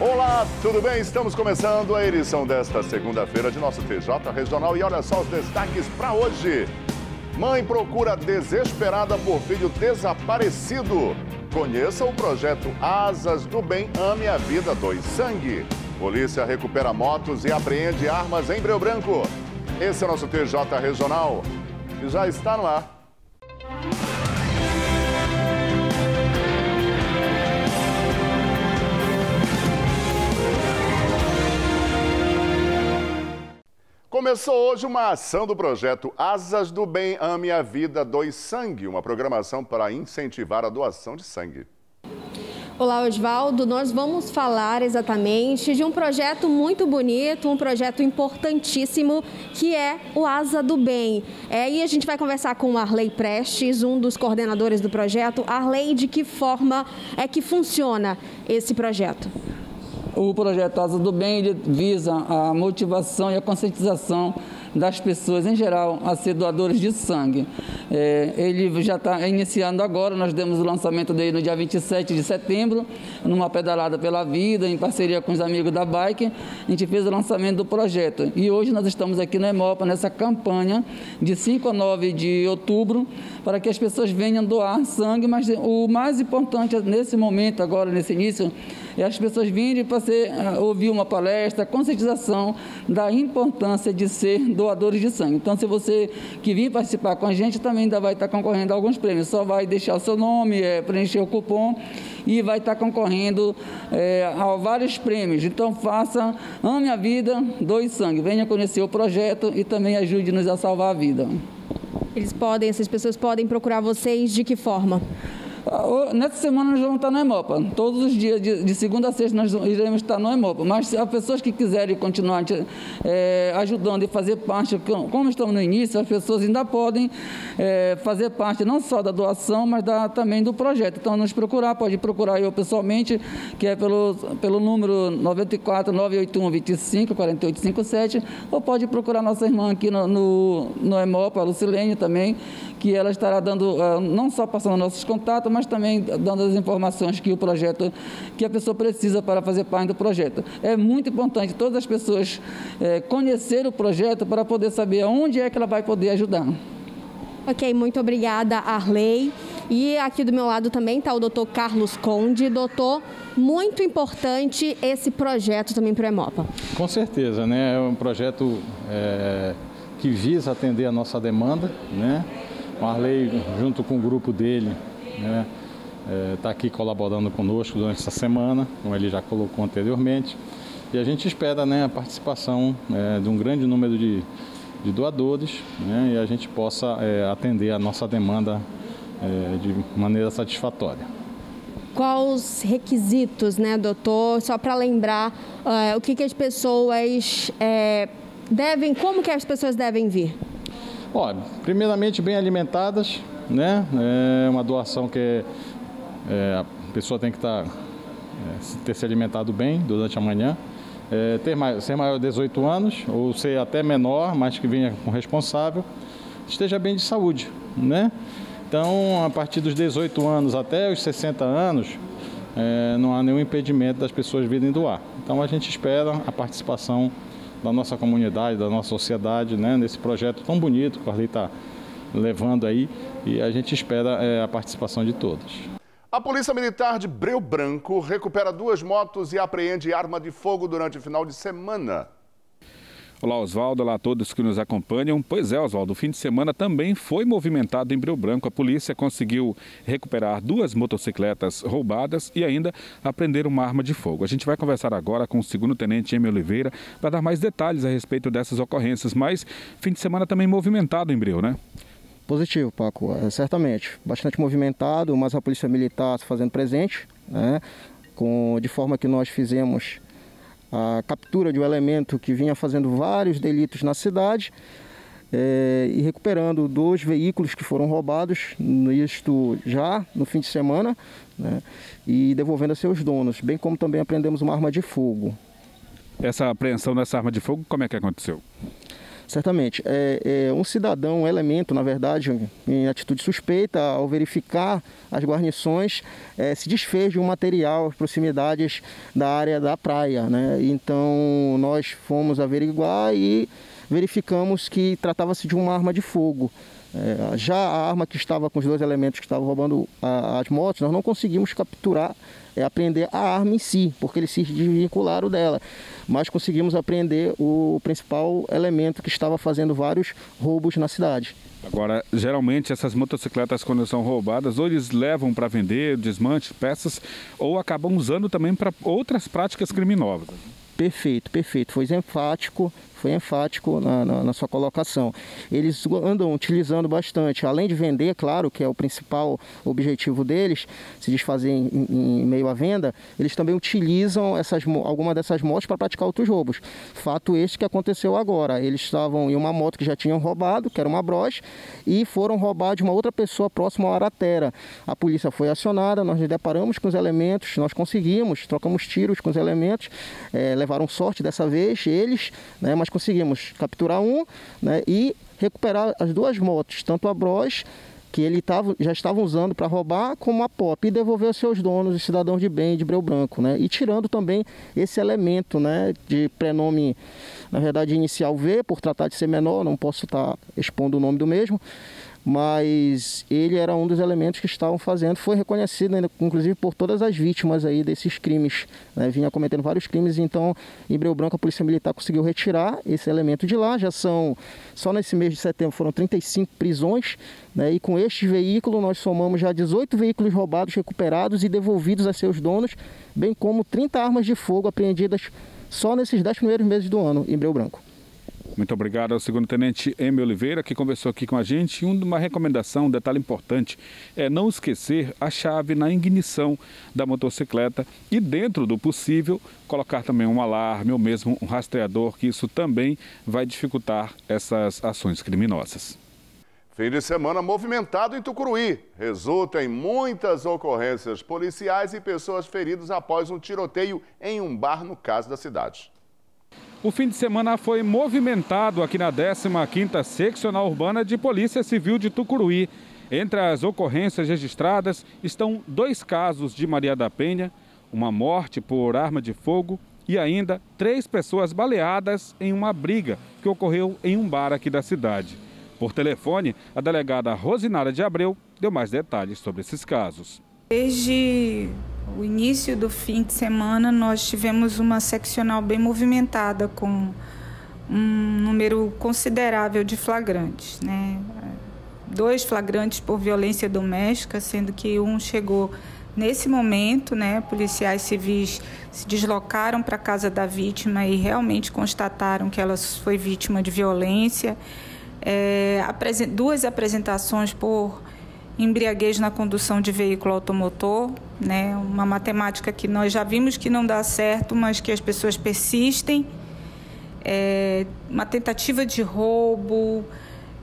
Olá, tudo bem? Estamos começando a edição desta segunda-feira de nosso TJ Regional e olha só os destaques para hoje. Mãe procura desesperada por filho desaparecido. Conheça o projeto Asas do Bem Ame a Vida Dois Sangue. Polícia recupera motos e apreende armas em Breu Branco. Esse é o nosso TJ Regional já está no ar. Começou hoje uma ação do projeto Asas do Bem Ame a Vida Doe Sangue, uma programação para incentivar a doação de sangue. Olá, Oswaldo. Nós vamos falar exatamente de um projeto muito bonito, um projeto importantíssimo, que é o Asa do Bem. É, e a gente vai conversar com o Arley Prestes, um dos coordenadores do projeto. Arley, de que forma é que funciona esse projeto? O projeto Asa do Bem visa a motivação e a conscientização das pessoas em geral a ser doadores de sangue. É, ele já está iniciando agora, nós demos o lançamento dele no dia 27 de setembro, numa pedalada pela vida, em parceria com os amigos da Bike. A gente fez o lançamento do projeto. E hoje nós estamos aqui no Emopa, nessa campanha de 5 a 9 de outubro, para que as pessoas venham doar sangue, mas o mais importante nesse momento, agora, nesse início, é as pessoas virem para ser, uh, ouvir uma palestra, conscientização da importância de ser doadores de sangue. Então, se você que vir participar com a gente, também ainda vai estar concorrendo a alguns prêmios. Só vai deixar o seu nome, é, preencher o cupom e vai estar concorrendo é, a vários prêmios. Então, faça, ame a vida, doe sangue. Venha conhecer o projeto e também ajude-nos a salvar a vida. Eles podem, essas pessoas podem procurar vocês de que forma? Ah, nessa semana nós vamos estar no Emopa. Todos os dias, de, segunda a sexta, nós iremos estar no Emopa. Mas as pessoas que quiserem continuar é, ajudando e fazer parte, como estamos no início, as pessoas ainda podem é, fazer parte não só da doação, mas da, também do projeto. Então, nos procurar, pode procurar eu pessoalmente, que é pelo, pelo número 94 981 25 4857, ou pode procurar nossa irmã aqui no, no, no Emopa, a Lucilene também, que ela estará dando, uh, não só passando nossos contatos, mas também dando as informações que o projeto, que a pessoa precisa para fazer parte do projeto. É muito importante todas as pessoas é, conhecer o projeto para poder saber aonde é que ela vai poder ajudar. Ok, muito obrigada, Arley. E aqui do meu lado também está o doutor Carlos Conde. Doutor, muito importante esse projeto também para o Emopa. Com certeza, né? É um projeto é, que visa atender a nossa demanda, né? O Arley, junto com o grupo dele, está né, é, tá aqui colaborando conosco durante essa semana, como ele já colocou anteriormente. E a gente espera né, a participação é, de um grande número de, de doadores né, e a gente possa é, atender a nossa demanda é, de maneira satisfatória. Quais os requisitos, né, doutor? Só para lembrar uh, o que, que as pessoas é, devem, como que as pessoas devem vir? Olha, primeiramente bem alimentadas, né? É uma doação que é, a pessoa tem que estar tá, é, ter se alimentado bem durante a manhã. É, ter ser maior de 18 anos ou ser até menor, mas que venha com responsável, esteja bem de saúde, né? Então, a partir dos 18 anos até os 60 anos, é, não há nenhum impedimento das pessoas virem doar. Então, a gente espera a participação da nossa comunidade, da nossa sociedade, né, nesse projeto tão bonito que o Arley está levando aí e a gente espera é, a participação de todos. A Polícia Militar de Breu Branco recupera duas motos e apreende arma de fogo durante o final de semana. Olá, Oswaldo. Olá a todos que nos acompanham. Pois é, Oswaldo, o fim de semana também foi movimentado em Breu Branco. A polícia conseguiu recuperar duas motocicletas roubadas e ainda apreender uma arma de fogo. A gente vai conversar agora com o segundo-tenente Emil Oliveira para dar mais detalhes a respeito dessas ocorrências. Mas fim de semana também movimentado em Breu, né? Positivo, Paco, é, certamente. Bastante movimentado, mas a Polícia Militar se fazendo presente, né? Com, de forma que nós fizemos a captura de um elemento que vinha fazendo vários delitos na cidade é, e recuperando dois veículos que foram roubados, isto já no fim de semana, né, e devolvendo a seus donos, bem como também apreendemos uma arma de fogo. Essa apreensão dessa arma de fogo, como é que aconteceu? Certamente. É, é, um cidadão, um elemento, na verdade, em atitude suspeita, ao verificar as guarnições, é, se desfez de um material às proximidades da área da praia. Né? Então, nós fomos averiguar e verificamos que tratava-se de uma arma de fogo. É, já a arma que estava com os dois elementos que estavam roubando a, as motos, nós não conseguimos capturar, é, apreender a arma em si, porque eles se desvincularam dela. Mas conseguimos apreender o principal elemento que estava fazendo vários roubos na cidade. Agora, geralmente essas motocicletas, quando são roubadas, ou eles levam para vender, desmanche, peças, ou acabam usando também para outras práticas criminosas. Perfeito, perfeito. Foi enfático, foi enfático na, na, na, sua colocação. Eles andam utilizando bastante, além de vender, claro, que é o principal objetivo deles, se desfazer em, em meio à venda, eles também utilizam essas, alguma dessas motos para praticar outros roubos. Fato este que aconteceu agora. Eles estavam em uma moto que já tinham roubado, que era uma Bros, e foram roubar de uma outra pessoa próxima ao Aratera. A polícia foi acionada, nós nos deparamos com os elementos, nós conseguimos, trocamos tiros com os elementos, é, levaram sorte dessa vez, eles, né, mas conseguimos capturar um né, e recuperar as duas motos, tanto a Bros, que ele tava, já estavam usando para roubar, como a Pop, e devolver aos seus donos, os cidadãos de bem de Breu Branco, né? E tirando também esse elemento, né, de prenome, na verdade, inicial V, por tratar de ser menor, não posso estar tá expondo o nome do mesmo, mas ele era um dos elementos que estavam fazendo, foi reconhecido inclusive por todas as vítimas aí desses crimes, né? vinha cometendo vários crimes, então em Breu Branco a Polícia Militar conseguiu retirar esse elemento de lá, já são, só nesse mês de setembro foram 35 prisões, né? e com este veículo nós somamos já 18 veículos roubados, recuperados e devolvidos a seus donos, bem como 30 armas de fogo apreendidas só nesses 10 primeiros meses do ano em Breu Branco. Muito obrigado ao segundo tenente M. Oliveira, que conversou aqui com a gente. Uma recomendação, um detalhe importante, é não esquecer a chave na ignição da motocicleta e, dentro do possível, colocar também um alarme ou mesmo um rastreador, que isso também vai dificultar essas ações criminosas. Fim de semana movimentado em Tucuruí. Resulta em muitas ocorrências policiais e pessoas feridas após um tiroteio em um bar no caso da cidade. O fim de semana foi movimentado aqui na 15ª Seccional Urbana de Polícia Civil de Tucuruí. Entre as ocorrências registradas estão dois casos de Maria da Penha, uma morte por arma de fogo e ainda três pessoas baleadas em uma briga que ocorreu em um bar aqui da cidade. Por telefone, a delegada Rosinara de Abreu deu mais detalhes sobre esses casos. Desde o início do fim de semana, nós tivemos uma seccional bem movimentada, com um número considerável de flagrantes. Né? Dois flagrantes por violência doméstica, sendo que um chegou nesse momento, né? Policiais civis se deslocaram para a casa da vítima e realmente constataram que ela foi vítima de violência. É, duas apresentações por embriaguez na condução de veículo automotor, né? Uma matemática que nós já vimos que não dá certo, mas que as pessoas persistem. É, uma tentativa de roubo,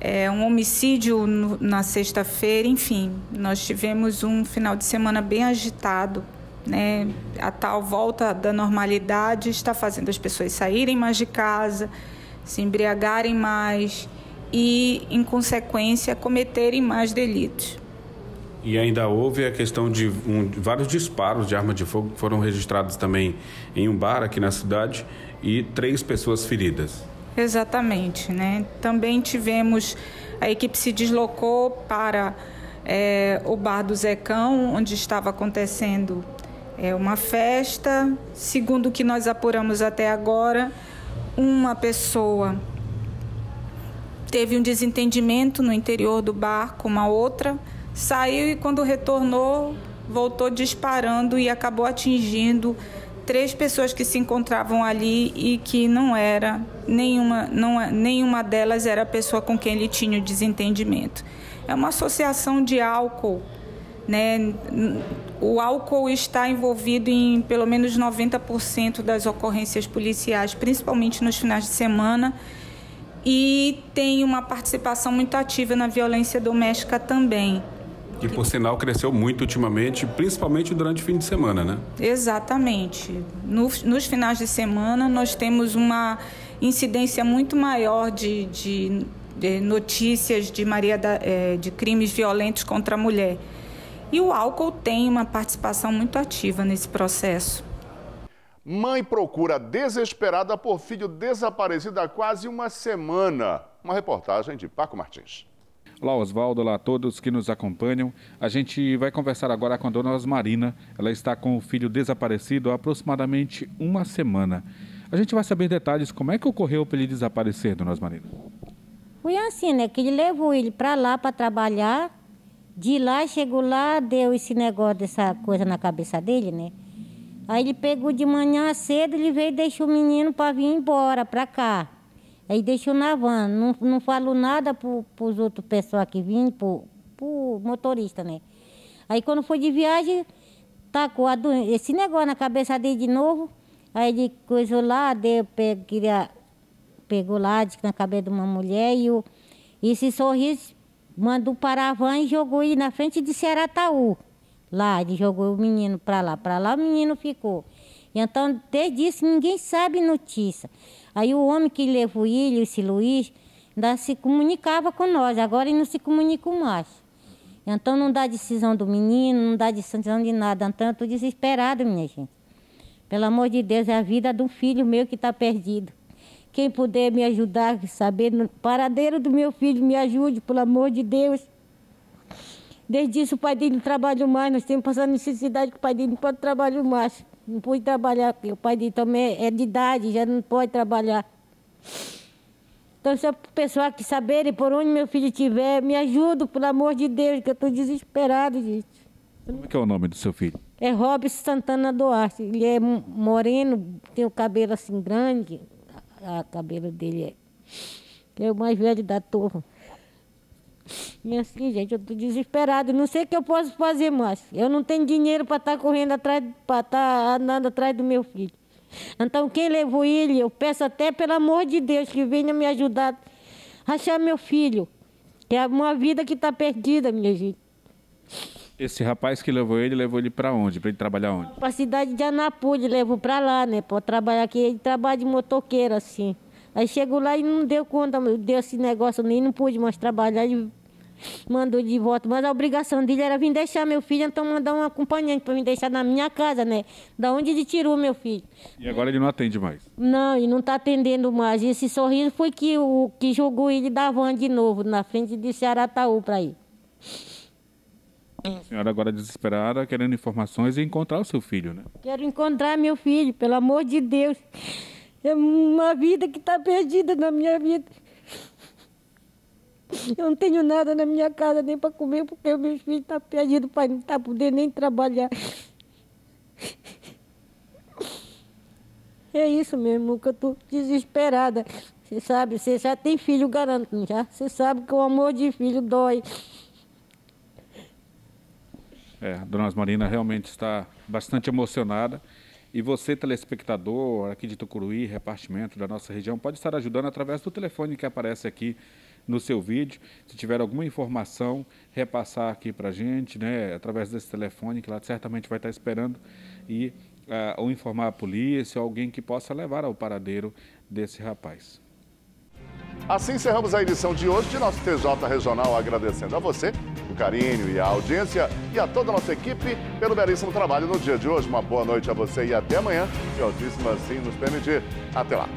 é, um homicídio no, na sexta-feira, enfim, nós tivemos um final de semana bem agitado. Né? A tal volta da normalidade está fazendo as pessoas saírem mais de casa, se embriagarem mais e, em consequência, cometerem mais delitos. E ainda houve a questão de um, vários disparos de arma de fogo que foram registrados também em um bar aqui na cidade e três pessoas feridas. Exatamente, né? Também tivemos a equipe se deslocou para é, o bar do Zecão, onde estava acontecendo é, uma festa. Segundo o que nós apuramos até agora, uma pessoa teve um desentendimento no interior do bar com uma outra, saiu e quando retornou, voltou disparando e acabou atingindo três pessoas que se encontravam ali e que não era nenhuma, não, é, nenhuma delas era a pessoa com quem ele tinha o desentendimento. É uma associação de álcool, né? O álcool está envolvido em pelo menos 90% das ocorrências policiais, principalmente nos finais de semana e tem uma participação muito ativa na violência doméstica também. E por sinal cresceu muito ultimamente, principalmente durante o fim de semana, né? Exatamente. Nos, nos finais de semana nós temos uma incidência muito maior de, de, de notícias de, Maria da, é, de crimes violentos contra a mulher. E o álcool tem uma participação muito ativa nesse processo. Mãe procura desesperada por filho desaparecido há quase uma semana. Uma reportagem de Paco Martins. Olá, Oswaldo, olá a todos que nos acompanham. A gente vai conversar agora com a dona Osmarina. Ela está com o filho desaparecido há aproximadamente uma semana. A gente vai saber detalhes como é que ocorreu para ele desaparecer, dona Osmarina. Foi assim, né? Que ele levou ele para lá para trabalhar. De lá, chegou lá, deu esse negócio dessa coisa na cabeça dele, né? Aí ele pegou de manhã cedo, ele veio e deixou o menino para vir embora para cá. Aí deixou na van, não, não falou nada para os outros pessoal que vinham, para o motorista, né? Aí quando foi de viagem, tacou esse negócio na cabeça dele de novo. Aí ele coisou lá, deu, pegou, queria, pegou lá, disse na cabeça de uma mulher e o, esse sorriso mandou parar a van e jogou ele na frente de Serataú. Lá, ele jogou o menino para lá. Para lá o menino ficou. Então, desde isso, ninguém sabe notícia. Aí o homem que levou ele, esse Luiz, ainda se comunicava com nós. Agora ele não se comunica mais. Então, não dá decisão do menino, não dá decisão de nada. Então, eu estou desesperada, minha gente. Pelo amor de Deus, é a vida de um filho meu que está perdido. Quem puder me ajudar, saber no paradeiro do meu filho, me ajude, pelo amor de Deus. Desde isso o pai dele não trabalha mais, nós temos passado necessidade que o pai dele não pode trabalhar mais. Não pode trabalhar, porque o pai dele também é de idade, já não pode trabalhar. Então, se a pessoa que saberem por onde meu filho estiver, me ajuda, pelo amor de Deus, que eu estou desesperado, gente. Como é que é o nome do seu filho? É Robson Santana Duarte. Ele é moreno, tem o cabelo assim grande. A cabelo dele é. Ele é o mais velho da turma. E assim, gente, eu estou desesperado. Não sei o que eu posso fazer mais. Eu não tenho dinheiro para estar tá correndo atrás, para estar tá andando atrás do meu filho. Então, quem levou ele, eu peço até pelo amor de Deus que venha me ajudar a achar meu filho. Que é uma vida que está perdida, minha gente. Esse rapaz que levou ele, levou ele para onde? Para ele trabalhar onde? Para a cidade de Anapude, levou para lá, né? Para trabalhar aqui. Ele trabalha de motoqueiro, assim. Aí chegou lá e não deu conta, deu esse negócio, nem não pude mais trabalhar. Mandou de volta. Mas a obrigação dele era vir deixar meu filho, então mandar um acompanhante para me deixar na minha casa, né? Da onde ele tirou meu filho. E agora ele não atende mais? Não, ele não está atendendo mais. Esse sorriso foi que, o, que jogou ele da van de novo, na frente de Cearataú para ir. A senhora agora desesperada, querendo informações e encontrar o seu filho, né? Quero encontrar meu filho, pelo amor de Deus. É uma vida que está perdida na minha vida. Eu não tenho nada na minha casa nem para comer, porque o meu filho está perdido, o pai não está podendo nem trabalhar. É isso mesmo, que eu estou desesperada. Você sabe, você já tem filho, garanto, já. Você sabe que o amor de filho dói. É, a dona Marina realmente está bastante emocionada. E você, telespectador aqui de Tucuruí, repartimento da nossa região, pode estar ajudando através do telefone que aparece aqui no seu vídeo. Se tiver alguma informação, repassar aqui para a gente, né, através desse telefone, que lá certamente vai estar esperando, e uh, ou informar a polícia, alguém que possa levar ao paradeiro desse rapaz. Assim encerramos a edição de hoje de nosso TJ Regional, agradecendo a você o carinho e a audiência e a toda a nossa equipe pelo belíssimo trabalho no dia de hoje. Uma boa noite a você e até amanhã, se Altíssima assim nos permitir. Até lá.